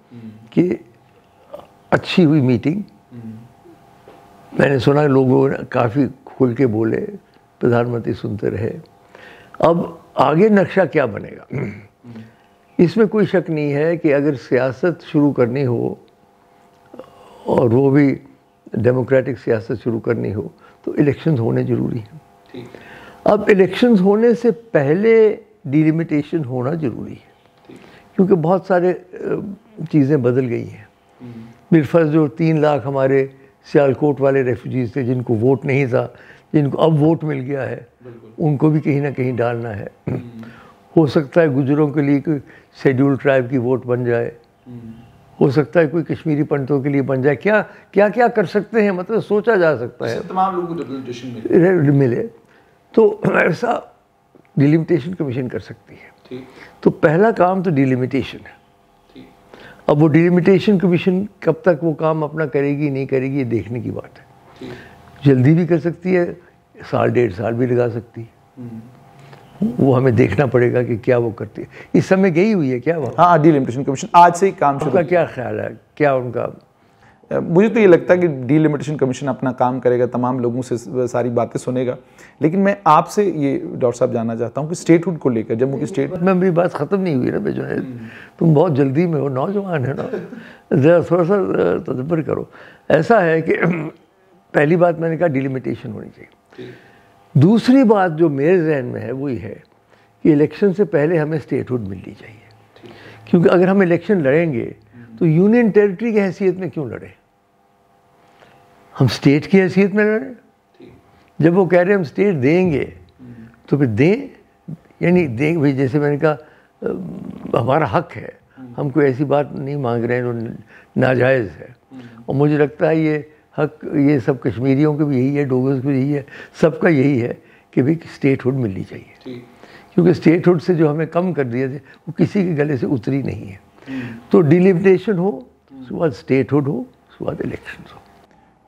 कि अच्छी हुई मीटिंग मैंने सुना लोगों ने काफ़ी खुल के बोले प्रधानमंत्री सुनते रहे। अब आगे नक्शा क्या बनेगा? इसमें कोई शक नहीं है कि अगर सियासत शुरू करनी हो और वो भी डेमोक्रेटिक सियासत शुरू करनी हो तो इलेक्शंस होने ज़रूरी हैं। अब इलेक्शंस होने से पहले डिलिमिटेशन होना ज़रूरी है। क्योंकि बहुत सारे चीज़ें बदल गई हैं। बिलफर्ज जो तीन लाख हमारे सियालकोट वाले रेफ्यूजीज थे जिनको वोट नहीं था जिनको अब वोट मिल गया है उनको भी कहीं ना कहीं डालना है। हो सकता है गुजरों के लिए कोई शेड्यूल ट्राइब की वोट बन जाए। हो सकता है कोई कश्मीरी पंडितों के लिए बन जाए। क्या क्या क्या कर सकते हैं? मतलब सोचा जा सकता है। तमाम लोगों को रिप्रेजेंटेशन मिले। तो ऐसा डिलिमिटेशन कमीशन कर सकती है। तो पहला काम तो डिलिमिटेशन है। अब वो डिलिमिटेशन कमीशन कब तक वो काम अपना करेगी नहीं करेगी ये देखने की बात है। जल्दी भी कर सकती है साल डेढ़ साल भी लगा सकती है। वो हमें देखना पड़ेगा कि क्या वो करती है। इस समय गई हुई है क्या वो हाँ डिलिमिटेशन कमीशन आज से ही काम शुरू क्या। ख्याल है? क्या उनका मुझे तो ये लगता है कि डीलिमिटेशन कमीशन अपना काम करेगा तमाम लोगों से सारी बातें सुनेगा। लेकिन मैं आपसे ये डॉक्टर साहब जानना चाहता हूँ कि स्टेटहुड को लेकर जम्मू की स्टेट में भी बात ख़त्म नहीं हुई ना बेजो है तुम बहुत जल्दी में हो नौजवान है ना। ज़रा थोड़ा सा तदब्बर करो। ऐसा है कि पहली बात मैंने कहा डिलिमिटेशन होनी चाहिए। दूसरी बात जो मेरे जहन में है वही है कि इलेक्शन से पहले हमें स्टेटहुड मिलनी चाहिए। क्योंकि अगर हम इलेक्शन लड़ेंगे तो यूनियन टेरिटरी की हैसियत में क्यों लड़े? हम स्टेट की हैसियत में लड़ें? जब वो कह रहे हम स्टेट देंगे तो फिर दें यानी दें भाई जैसे मैंने कहा हमारा हक है। हम कोई ऐसी बात नहीं मांग रहे हैं जो नाजायज़ है। और मुझे लगता है ये हक ये सब कश्मीरियों के भी यही है डोगर्स को यही है सबका यही है कि भाई स्टेटहुड मिलनी चाहिए। क्योंकि स्टेटहुड से जो हमें कम कर दिया थे वो किसी के गले से उतरी नहीं है। तो डिलिमिटेशन हो उसके बाद स्टेटहुड हो उसके बाद इलेक्शन हो।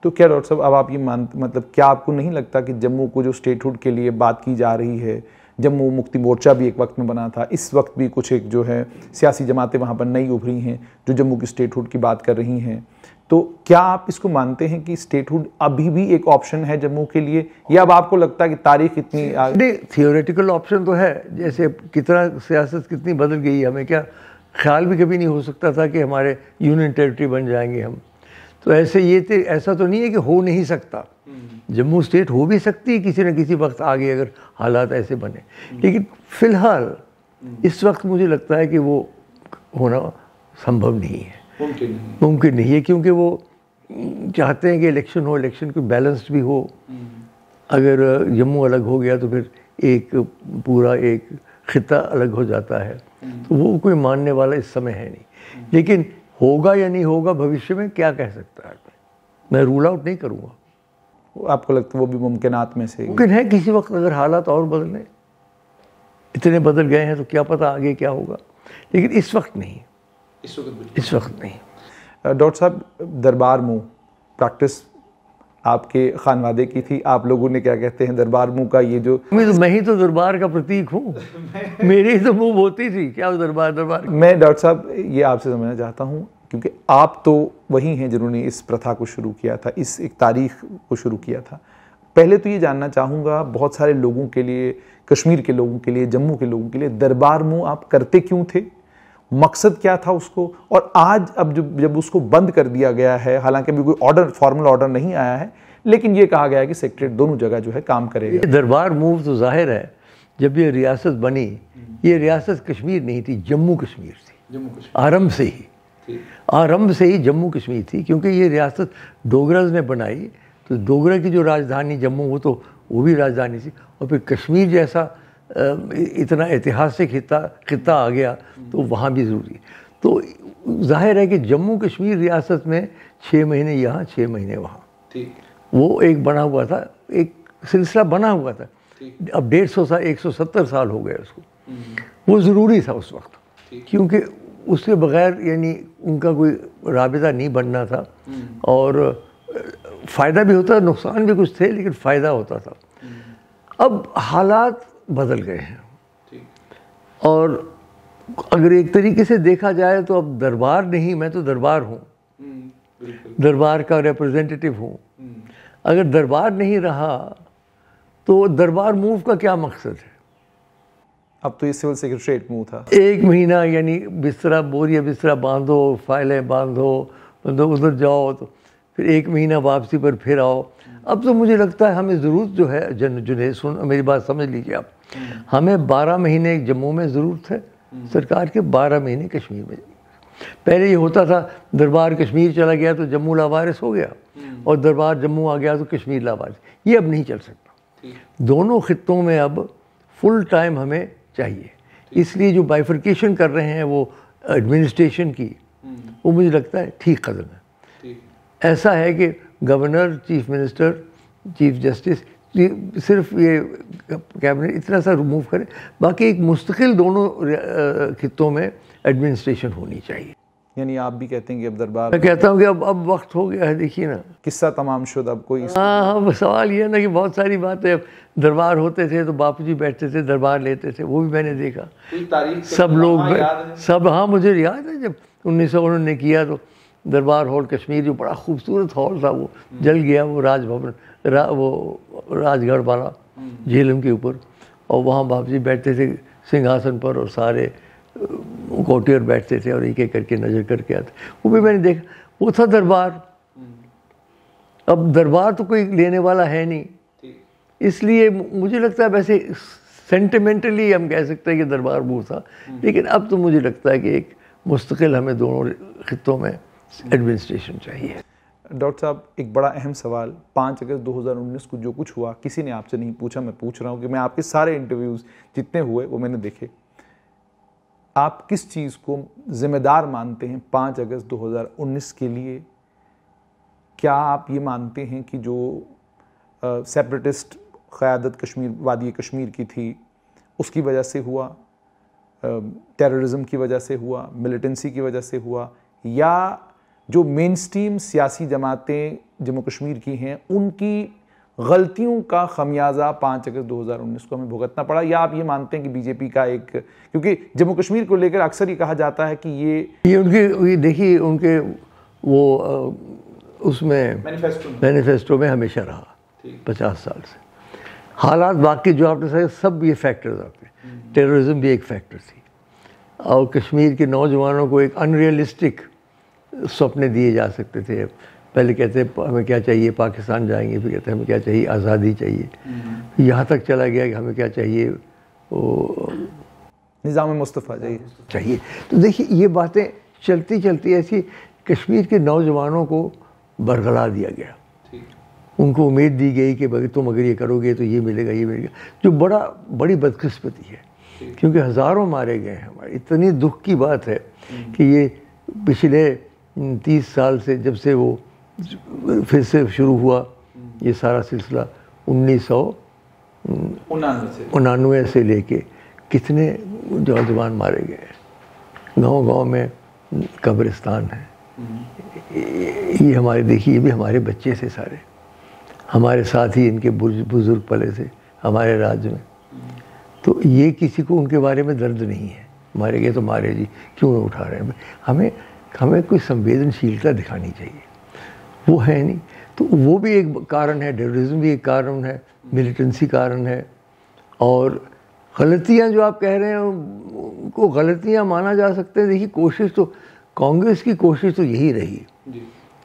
तो क्या डॉक्टर साहब अब आप ये मान मतलब क्या आपको नहीं लगता कि जम्मू को जो स्टेटहुड के लिए बात की जा रही है जम्मू मुक्ति मोर्चा भी एक वक्त में बना था इस वक्त भी कुछ एक जो है सियासी जमातें वहाँ पर नई उभरी हैं जो जम्मू की स्टेटहुड की बात कर रही हैं। तो क्या आप इसको मानते हैं कि स्टेटहुड अभी भी एक ऑप्शन है जम्मू के लिए या अब आपको लगता है कि तारीख इतनी नहीं थियोरेटिकल ऑप्शन तो है जैसे कितना सियासत कितनी बदल गई है हमें क्या ख्याल भी कभी नहीं हो सकता था कि हमारे यूनियन टेरिटरी बन जाएँगे हम। तो ऐसे ये थे ऐसा तो नहीं है कि हो नहीं सकता। जम्मू स्टेट हो भी सकती है किसी न किसी वक्त आगे अगर हालात ऐसे बने। लेकिन फ़िलहाल इस वक्त मुझे लगता है कि वो होना संभव नहीं है। मुमकिन नहीं है। क्योंकि वो चाहते हैं कि इलेक्शन हो इलेक्शन को बैलेंस्ड भी हो। अगर जम्मू अलग हो गया तो फिर एक पूरा एक खिता अलग हो जाता है। तो वो कोई मानने वाला इस समय है नहीं। लेकिन होगा या नहीं होगा भविष्य में क्या कह सकता है मैं रूल आउट नहीं करूँगा। आपको लगता है वो भी मुमकिन में से मुमकिन है किसी वक्त अगर हालात और बदलें इतने बदल गए हैं तो क्या पता आगे क्या होगा। लेकिन इस वक्त नहीं। इस वक्त इस वक्त नहीं। डॉक्टर साहब दरबार मुँह प्रैक्टिस आपके खानवादे की थी आप लोगों ने क्या कहते हैं दरबार मुँह का ये जो मैं तो मैं ही तो दरबार का प्रतीक हूँ। मेरी तो मुँह होती थी क्या दरबार दरबार मैं डॉक्टर साहब ये आपसे समझना चाहता हूँ क्योंकि आप तो वही हैं जिन्होंने इस प्रथा को शुरू किया था इस एक तारीख को शुरू किया था। पहले तो ये जानना चाहूँगा बहुत सारे लोगों के लिए कश्मीर के लोगों के लिए जम्मू के लोगों के लिए दरबार मुँह आप करते क्यों थे? मकसद क्या था उसको? और आज अब जब जब उसको बंद कर दिया गया है हालाँकि अभी कोई ऑर्डर फॉर्मल ऑर्डर नहीं आया है लेकिन ये कहा गया है कि सेक्रेटरी दोनों जगह जो है काम करेगा। दरबार मूव तो ज़ाहिर है जब ये रियासत बनी ये रियासत कश्मीर नहीं थी जम्मू कश्मीर थी। जम्मू कश्मीर। आरंभ से ही। आरंभ से ही जम्मू कश्मीर थी क्योंकि ये रियासत डोगरज ने बनाई तो डोगरा की जो राजधानी जम्मू वो तो वो भी राजधानी थी। और फिर कश्मीर जैसा इतना ऐतिहासिक खिता खिता आ गया तो वहाँ भी ज़रूरी तो ज़ाहिर है कि जम्मू कश्मीर रियासत में छः महीने यहाँ छः महीने वहाँ। वो एक बना हुआ था एक सिलसिला बना हुआ था। अब डेढ़ सौ साल एक सौ सत्तर साल हो गए उसको। वो ज़रूरी था उस वक्त। क्योंकि उसके बगैर यानी उनका कोई रबता नहीं बनना था। और फ़ायदा भी होता नुकसान भी कुछ थे लेकिन फ़ायदा होता था। अब हालात बदल गए हैं। और अगर एक तरीके से देखा जाए तो अब दरबार नहीं मैं तो दरबार हूँ। हम्म, दरबार का रिप्रेजेंटेटिव हूँ। हम्म। अगर दरबार नहीं रहा तो दरबार मूव का क्या मकसद है? अब तो ये सिविल सेक्रेटरीट मूव था। एक महीना यानी बिस्तरा बोरिया बिस्तरा बांधो फाइलें बांधो मतलब उधर जाओ तो फिर एक महीना वापसी पर फिर आओ। अब तो मुझे लगता है हमें ज़रूरत जो है जन जुने सुन मेरी बात समझ लीजिए आप। हमें बारह महीने जम्मू में ज़रूरत है सरकार के बारह महीने कश्मीर में। पहले ये होता था दरबार कश्मीर चला गया तो जम्मू लावारिस हो गया। और दरबार जम्मू आ गया तो कश्मीर लावारिस। ये अब नहीं चल सकता। दोनों खत्ों में अब फुल टाइम हमें चाहिए। इसलिए जो बाइफर्केशन कर रहे हैं वो एडमिनिस्ट्रेशन की वो मुझे लगता है ठीक कदम है। ऐसा है कि governor chief minister chief justice सिर्फ़ ये कैबिनेट इतना सा रिमूव करे बाकी एक मुस्तकिल दोनों खितों में एडमिनिस्ट्रेशन होनी चाहिए। यानी आप भी कहते हैं कि अब दरबार मैं कहता हूँ कि अब अब वक्त हो गया है देखिए ना। किस्सा तमाम शुद अब कोई हाँ हाँ सवाल ये है ना कि बहुत सारी बातें अब दरबार होते थे तो बापू जी बैठते थे दरबार लेते थे वो भी मैंने देखा। सब लोग सब हाँ मुझे याद है जब उन्नीस सौ उन्होंने किया तो दरबार हॉल कश्मीर जो बड़ा खूबसूरत हॉल था वो जल गया वो राजभवन। रा, वो राजगढ़ वाला झेलम के ऊपर और वहाँ बाप जी बैठते थे सिंहासन पर और सारे कोटियर बैठते थे और एक एक करके नज़र करके आते। वो भी मैंने देखा वो था दरबार। अब दरबार तो कोई लेने वाला है नहीं। इसलिए मुझे लगता है वैसे सेंटिमेंटली हम कह सकते हैं कि दरबार वो था। लेकिन अब तो मुझे लगता है कि एक मुस्तकिल हमें दोनों खितों में एडमिनिस्ट्रेशन चाहिए। डॉक्टर साहब, एक बड़ा अहम सवाल। पाँच अगस्त 2019 को जो कुछ हुआ, किसी ने आपसे नहीं पूछा, मैं पूछ रहा हूँ कि मैं आपके सारे इंटरव्यूज़ जितने हुए, वो मैंने देखे। आप किस चीज़ को जिम्मेदार मानते हैं पाँच अगस्त 2019 के लिए? क्या आप ये मानते हैं कि जो सेपरेटिस्ट क़्यादत कश्मीर, वादी कश्मीर की थी, उसकी वजह से हुआ? टेररिज्म की वजह से हुआ मिलिटेंसी की वजह से हुआ? या जो मेन स्ट्रीम सियासी जमातें जम्मू कश्मीर की हैं उनकी गलतियों का खमियाजा पाँच अगस्त 2019 को हमें भुगतना पड़ा। या आप ये मानते हैं कि बीजेपी का एक क्योंकि जम्मू कश्मीर को लेकर अक्सर ये कहा जाता है कि ये ये उनके ये देखिए उनके वो उसमें मैनिफेस्टो में। हमेशा रहा पचास साल से। हालात बाकी जो आपने सही सब ये फैक्टर्स आते हैं टेररिज्म भी एक फैक्टर थी। और कश्मीर के नौजवानों को एक अनरियलिस्टिक सपने दिए जा सकते थे। पहले कहते हमें क्या चाहिए? पाकिस्तान जाएँगे। फिर कहते हमें क्या चाहिए? आज़ादी चाहिए। यहाँ तक चला गया कि हमें क्या चाहिए? वो निज़ाम मुस्तफ़ा जाइए चाहिए। तो देखिए ये बातें चलती चलती ऐसी कश्मीर के नौजवानों को बरगला दिया गया। उनको उम्मीद दी गई कि भाई तुम अगर ये करोगे तो ये मिलेगा ये मिलेगा। जो बड़ा बड़ी बदकिस्मती है। क्योंकि हज़ारों मारे गए हैं। हमारे इतनी दुख की बात है कि ये पिछले तीस साल से जब से वो फिर से शुरू हुआ ये सारा सिलसिला उन्नीस सौ उनानवे से। से लेके कितने नौजवान मारे गए गाँव गाँव में कब्रिस्तान है। ये ये हमारे देखिए ये भी हमारे बच्चे से सारे। हमारे साथ ही इनके बुज- बुज़ुर्ग पले थे हमारे राज्य में। तो ये किसी को उनके बारे में दर्द नहीं है। मारे गए तो मारे जी क्यों उठा रहे हैं? हमें हमें कोई संवेदनशीलता दिखानी चाहिए। वो है नहीं। तो वो भी एक कारण है टेररिज्म भी एक कारण है मिलिटेंसी कारण है। और गलतियाँ जो आप कह रहे हैं उनको गलतियाँ माना जा सकते हैं। देखिए कोशिश तो कांग्रेस की कोशिश तो यही रही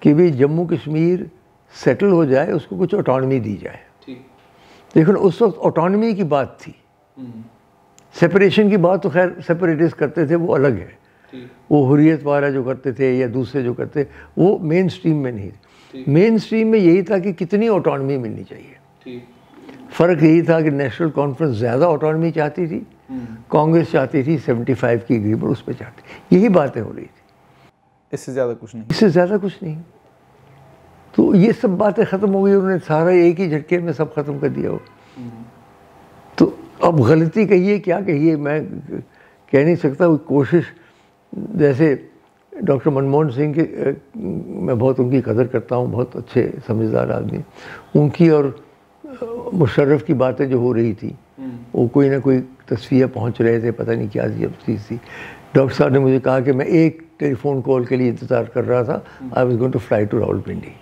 कि भाई जम्मू कश्मीर सेटल हो जाए उसको कुछ ऑटोनमी दी जाए। लेकिन उस वक्त ऑटोनमी की बात थी। सेपरेशन की बात तो खैर सेपरेटिस्ट करते थे वो अलग है। वो हुरियत वाला जो करते थे या दूसरे जो करते वो मेन स्ट्रीम में नहीं मेन स्ट्रीम में यही था कि कितनी ऑटोनमी मिलनी चाहिए। फ़र्क यही था कि नेशनल कॉन्फ्रेंस ज़्यादा ऑटोनमी चाहती थी कांग्रेस चाहती थी 75 की एग्रीमेंट उस पर चाहती यही बातें हो रही थी। इससे ज़्यादा कुछ नहीं। इससे ज़्यादा कुछ नहीं। तो ये सब बातें ख़त्म हो गई उन्होंने सारा एक ही झटके में सब ख़त्म कर दिया। हो तो अब गलती कहिए क्या कहिए मैं कह नहीं सकता वो कोशिश जैसे डॉक्टर मनमोहन सिंह के मैं बहुत उनकी कदर करता हूँ बहुत अच्छे समझदार आदमी। उनकी और मुशर्रफ की बातें जो हो रही थी वो कोई ना कोई तस्वीर पहुँच रहे थे पता नहीं क्या चीज़ थी। डॉक्टर साहब ने मुझे कहा कि मैं एक टेलीफोन कॉल के लिए इंतज़ार कर रहा था I was going to fly to Rawalpindi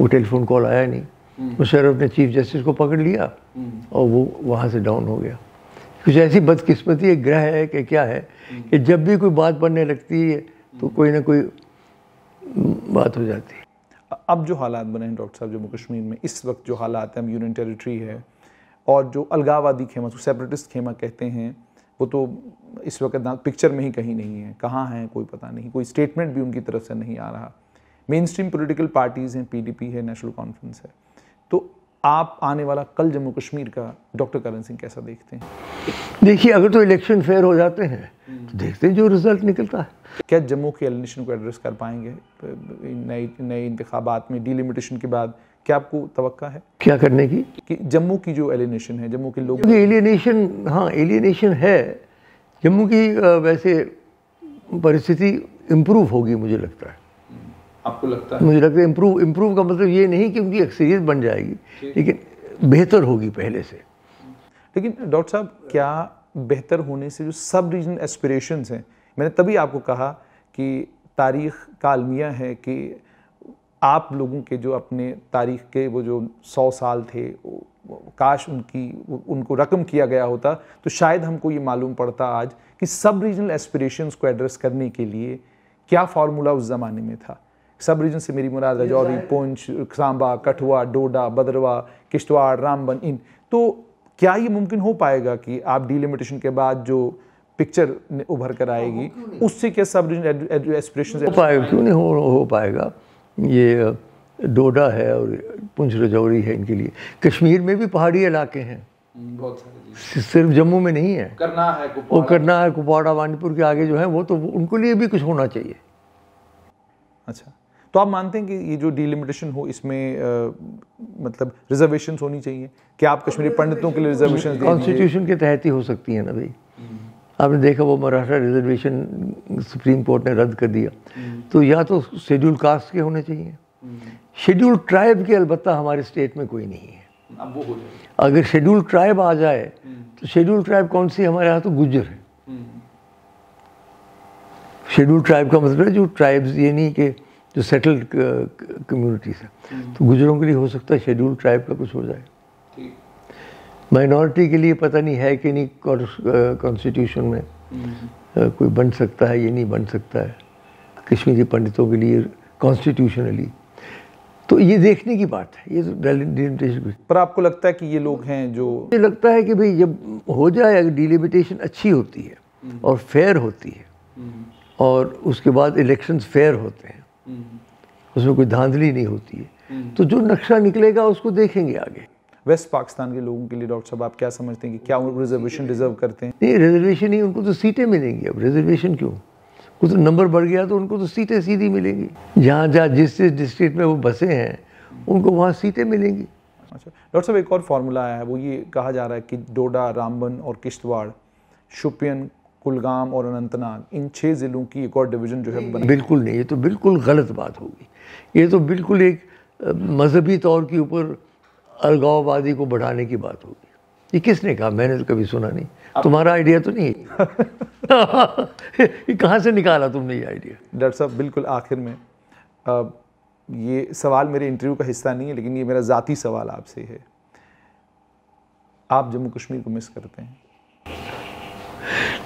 वो टेलीफोन कॉल आया नहीं। मुशर्रफ ने चीफ जस्टिस को पकड़ लिया और वो वहाँ से डाउन हो गया। कुछ ऐसी बदकिस्मती एक ग्रह है कि क्या है? कि जब भी कोई बात बनने लगती है तो कोई ना कोई बात हो जाती है। अब जो हालात बने हैं, डॉक्टर साहब, जम्मू कश्मीर में, इस वक्त जो हालात हैं यूनियन टेरिटरी है, और जो अलगाववादी खेमा सेपरेटिस्ट खेमा कहते हैं, वो तो इस वक्त पिक्चर में ही कहीं नहीं है। कहाँ हैं, कोई पता नहीं। कोई स्टेटमेंट भी उनकी तरफ़ से नहीं आ रहा। मेन स्ट्रीम पोलिटिकल पार्टीज़ हैं पीडीपी है नेशनल कॉन्फ्रेंस है। आप आने वाला कल जम्मू कश्मीर का डॉक्टर करण सिंह कैसा देखते हैं? देखिए अगर तो इलेक्शन फेयर हो जाते हैं तो देखते हैं जो रिज़ल्ट निकलता है। क्या जम्मू के एलिनेशन को एड्रेस कर पाएँगे? नए नए इंतबात में डिलिमिटेशन के बाद क्या आपको तवक्का है? क्या करने की? कि जम्मू की जो एलिनेशन है जम्मू के लोग क्योंकि एलियनेशन हाँ एलियनेशन है। जम्मू की वैसे परिस्थिति इम्प्रूव होगी मुझे लगता है। आपको लगता है? मुझे लगता है इम्प्रूव इम्प्रूव का मतलब ये नहीं कि उनकी अक्सरियत बन जाएगी लेकिन बेहतर होगी पहले से। लेकिन डॉक्टर साहब क्या बेहतर होने से जो सब रीजनल एस्पिरेशंस हैं मैंने तभी आपको कहा कि तारीख का अलमिया है कि आप लोगों के जो अपने तारीख के वो जो सौ साल थे काश उनकी उनको रकम किया गया होता तो शायद हमको ये मालूम पड़ता आज कि सब रीजनल एस्पिरेशंस को एड्रेस करने के लिए क्या फार्मूला उस ज़माने में था। सब रीजन से मेरी मुराद राजौरी पुंछ सांबा कठुआ डोडा बदरवा किश्तवाड़ रामबन इन। तो क्या ये मुमकिन हो पाएगा कि आप डिलिमिटेशन के बाद जो पिक्चर उभर कर आएगी उससे क्या सब रीजन एस्पिरेशन हो? पाएगा क्यों नहीं हो, हो पाएगा? ये डोडा है और पुंछ रजौरी है इनके लिए। कश्मीर में भी पहाड़ी इलाके हैं। बहुत सारे सिर्फ़ जम्मू में नहीं है। करना है वो करना है कुपवाड़ा वानीपुर के आगे जो है वो तो उनके लिए भी कुछ होना चाहिए। अच्छा। तो आप मानते हैं कि ये जो डिलिमिटेशन हो इसमें अ, मतलब रिजर्वेशन होनी चाहिए? क्या आप कश्मीरी पंडितों के लिए रिजर्वेशन कॉन्स्टिट्यूशन के तहत ही हो सकती है ना भाई। आपने देखा वो मराठा रिजर्वेशन सुप्रीम कोर्ट ने रद्द कर दिया। तो या तो शेड्यूल कास्ट के होने चाहिए। शेड्यूल ट्राइब के अलबत्ता हमारे स्टेट में कोई नहीं है। अब वो हो जाएगा। अगर शेड्यूल ट्राइब आ जाए तो शेड्यूल ट्राइब कौन सी हमारे यहाँ तो गुजर है शेड्यूल ट्राइब का मतलब है जो ट्राइब्स ये नहीं कि जो सेटल्ड कम्युनिटीज है। तो गुजरों के लिए हो सकता है शेड्यूल ट्राइब का कुछ हो जाए। माइनॉरिटी के लिए पता नहीं है कि नहीं कॉन्स्टिट्यूशन में कोई बन सकता है ये नहीं बन सकता है। कश्मीरी पंडितों के लिए कॉन्स्टिट्यूशनली तो ये देखने की बात है। ये तो पर आपको लगता है कि ये लोग हैं जो मुझे लगता है कि भाई जब हो जाए अगर डिलिमिटेशन अच्छी होती है और फेयर होती है और उसके बाद इलेक्शंस फेयर होते हैं उसमें कोई धांधली नहीं होती है। तो जो नक्शा निकलेगा उसको देखेंगे आगे। वेस्ट पाकिस्तान के लोगों के लिए डॉक्टर साहब आप क्या समझते हैं कि क्या रिजर्वेशन डिजर्व करते हैं? नहीं रिजर्वेशन ही उनको तो सीटें मिलेंगी अब। रिजर्वेशन क्यों? वो तो नंबर बढ़ गया तो उनको तो सीटें सीधी मिलेंगी। जहाँ जहाँ जिस जिस डिस्ट्रिक्ट में वो बसे हैं उनको वहाँ सीटें मिलेंगी। अच्छा डॉक्टर साहब एक और फार्मूला आया है वो ये कहा जा रहा है कि डोडा रामबन और किश्तवाड़ शुपियन कुलगाम और अनंतनाग इन छः ज़िलों की एक और डिवीज़न जो है बन बिल्कुल नहीं ये तो बिल्कुल गलत बात होगी ये तो बिल्कुल एक मजहबी तौर के ऊपर अलगाववादी को बढ़ाने की बात होगी ये किसने कहा? मैंने तो कभी सुना नहीं। तुम्हारा आइडिया तो नहीं है? ये कहाँ से निकाला तुमने ये आइडिया डॉक्टर साहब बिल्कुल आखिर में आ, ये सवाल मेरे इंटरव्यू का हिस्सा नहीं है लेकिन ये मेरा ज़ाती सवाल आपसे है। आप जम्मू कश्मीर को मिस करते हैं।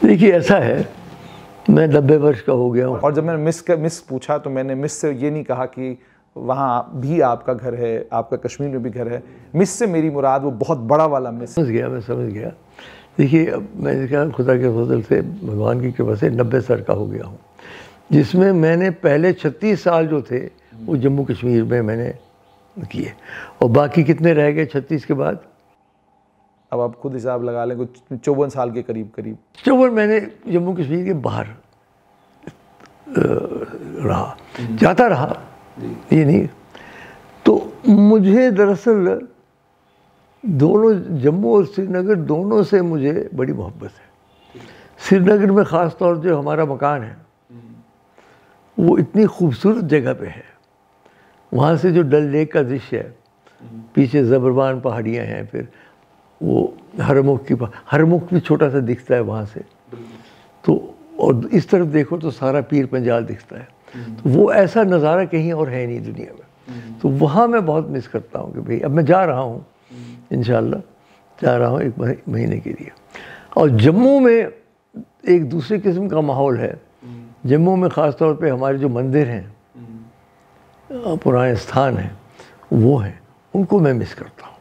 देखिए ऐसा है। मैं नब्बे वर्ष का हो गया हूँ। और जब मैंने मिस का मिस पूछा तो मैंने मिस से ये नहीं कहा कि वहाँ भी आपका घर है आपका कश्मीर में भी घर है। मिस से मेरी मुराद वो बहुत बड़ा वाला मिस। समझ गया मैं समझ गया। देखिए अब मैंने कहा खुदा के फजल से भगवान की कृपा से नब्बे साल का हो गया हूँ। जिसमें मैंने पहले छत्तीस साल जो थे वो जम्मू कश्मीर में मैंने किए। और बाकी कितने रह गए छत्तीस के बाद? अब आप खुद हिसाब लगा लें कुछ चौवन साल के करीब करीब। चौवन मैंने जम्मू कश्मीर के बाहर रहा। जाता रहा। ये नहीं। तो मुझे दरअसल दोनों जम्मू और श्रीनगर दोनों से मुझे बड़ी मोहब्बत है। श्रीनगर में ख़ास तौर जो हमारा मकान है वो इतनी खूबसूरत जगह पे है। वहाँ से जो डल लेक का दृश्य है पीछे ज़बरबान पहाड़ियाँ हैं फिर वो हरमुख की हरमुख भी छोटा सा दिखता है वहाँ से। तो और इस तरफ़ देखो तो सारा पीर पंजाल दिखता है। तो वो ऐसा नज़ारा कहीं और है नहीं दुनिया में। तो वहाँ मैं बहुत मिस करता हूँ कि भाई, अब मैं जा रहा हूँ इन जा रहा हूँ एक महीने के लिए। और जम्मू में एक दूसरे किस्म का माहौल है। जम्मू में ख़ास तौर पे हमारे जो मंदिर हैं, पुराने स्थान हैं, वो हैं, उनको मैं मिस करता हूँ।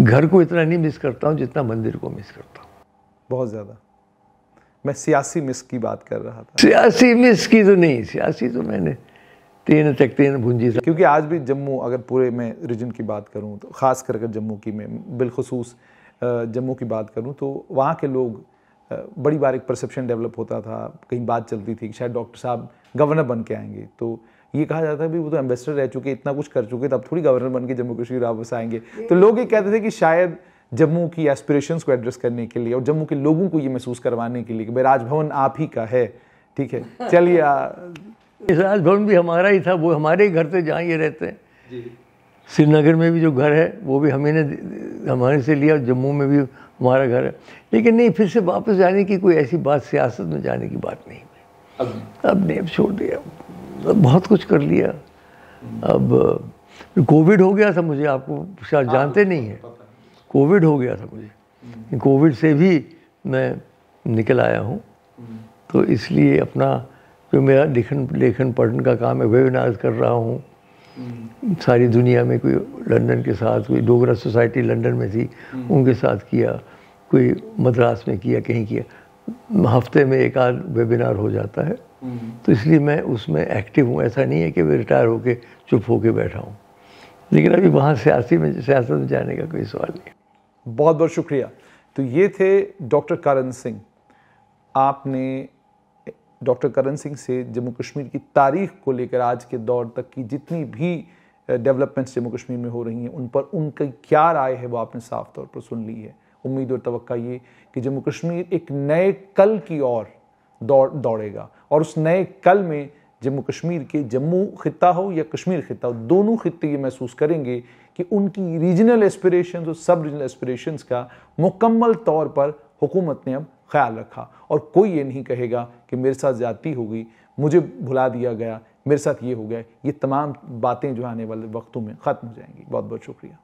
घर को इतना नहीं मिस करता हूँ जितना मंदिर को मिस करता हूँ। बहुत ज़्यादा। मैं सियासी मिस की बात कर रहा था। सियासी मिस की तो नहीं सियासी तो मैंने तीन तक तीन भूंजी क्योंकि आज भी जम्मू अगर पूरे मैं रीजन की बात करूँ तो ख़ास कर जम्मू की मैं बिलखसूस जम्मू की बात करूँ तो वहाँ के लोग बड़ी बार एक परसेप्शन डेवलप होता था। कहीं बात चलती थी कि शायद डॉक्टर साहब गवर्नर बन के आएँगे। तो ये कहा जाता है भी वो तो एम्बेसडर रह चुके इतना कुछ कर चुके तब थोड़ी गवर्नर बन के जम्मू कश्मीर वापस आएँगे। तो लोग ये कहते थे कि शायद जम्मू की एस्पिरेशंस को एड्रेस करने के लिए और जम्मू के लोगों को ये महसूस करवाने के लिए कि भाई राजभवन आप ही का है। ठीक है? चलिए राजभवन भी हमारा ही था वो हमारे ही घर से जहाँ ये रहते हैं। श्रीनगर में भी जो घर है वो भी हमें ने हमारे से लिया जम्मू में भी हमारा घर है। लेकिन नहीं फिर से वापस जाने की कोई ऐसी बात सियासत में जाने की बात नहीं अब अब नहीं अब छोड़ दिया। अब बहुत कुछ कर लिया। अब कोविड हो गया था मुझे आपको शायद हाँ, जानते नहीं हैं। कोविड हो गया था मुझे। कोविड से भी मैं निकल आया हूँ। तो इसलिए अपना जो मेरा लेखन लेखन पढ़ने का काम है वेबिनार कर रहा हूँ। सारी दुनिया में कोई लंदन के साथ कोई डोगरा सोसाइटी लंदन में थी उनके साथ किया कोई मद्रास में किया कहीं किया। हफ़्ते में एक आध वेबिनार हो जाता है। तो इसलिए मैं उसमें एक्टिव हूँ। ऐसा नहीं है कि मैं रिटायर होकर चुप होकर बैठा हूँ। लेकिन अभी वहाँ सियासी में सियासत में जाने का कोई सवाल नहीं बहुत बहुत शुक्रिया। तो ये थे डॉक्टर करण सिंह। आपने डॉक्टर करण सिंह से जम्मू कश्मीर की तारीख को लेकर आज के दौर तक की जितनी भी डेवलपमेंट्स जम्मू कश्मीर में हो रही हैं, उन पर उनकी क्या राय है वो आपने साफ़ तौर पर सुन ली है। उम्मीद और तो ये कि जम्मू कश्मीर एक नए कल की ओर दौड़ दौड़ेगा। और उस नए कल में जम्मू कश्मीर के जम्मू खत्ता हो या कश्मीर खत्ता हो, दोनों खत्ते ये महसूस करेंगे कि उनकी रीजनल एस्पिरेशन और सब रीजनल एस्पिरेशन का मुकम्मल तौर पर हुकूमत ने अब ख्याल रखा। और कोई ये नहीं कहेगा कि मेरे साथ ज़्यादती हो गई मुझे भुला दिया गया, मेरे साथ ये हो गया। ये तमाम बातें जो आने वाले वक्तों में ख़त्म हो जाएँगी। बहुत बहुत शुक्रिया।